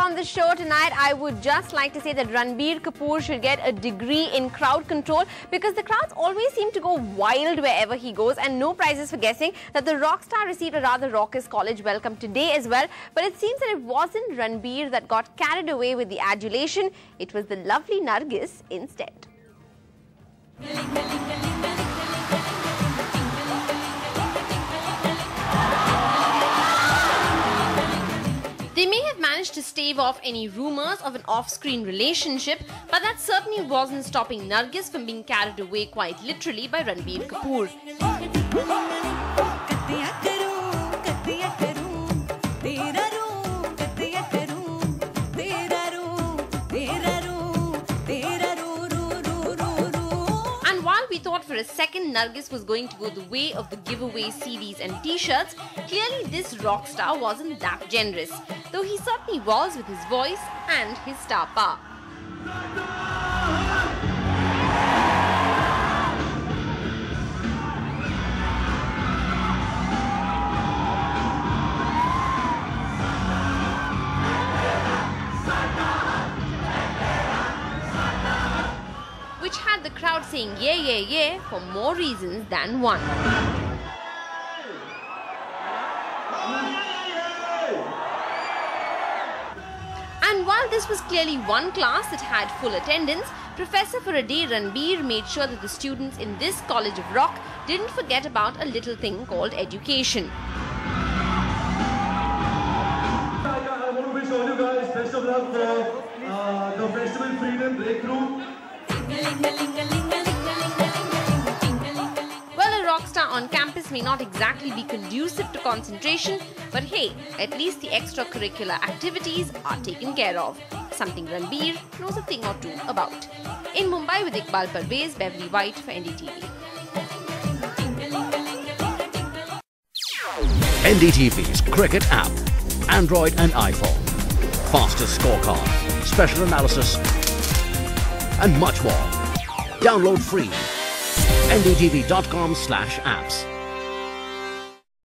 on the show tonight, I would just like to say that Ranbir Kapoor should get a degree in crowd control because the crowds always seem to go wild wherever he goes and no prizes for guessing that the rock star received a rather raucous college welcome today as well. But it seems that it wasn't Ranbir that got carried away with the adulation. It was the lovely Nargis instead. They may managed to stave off any rumors of an off-screen relationship, but that certainly wasn't stopping Nargis from being carried away quite literally by Ranbir Kapoor. And while we thought for a second Nargis was going to go the way of the giveaway CDs and t-shirts, clearly this rock star wasn't that generous, though he certainly was with his voice and his star power. Which had the crowd saying yeah, yeah, yeah for more reasons than one. And while this was clearly one class that had full attendance, Professor for a day Ranbir made sure that the students in this College of Rock didn't forget about a little thing called education. I, I want to wish all you guys best of luck for uh, the Festival Freedom Breakthrough. Campus may not exactly be conducive to concentration, but hey, at least the extracurricular activities are taken care of. Something Ranbir knows a thing or two about. In Mumbai with Iqbal Parvez, Beverly White for NDTV. NDTV's Cricket app, Android and iPhone. Fastest scorecard, special analysis, and much more. Download free. ndtv.com slash apps.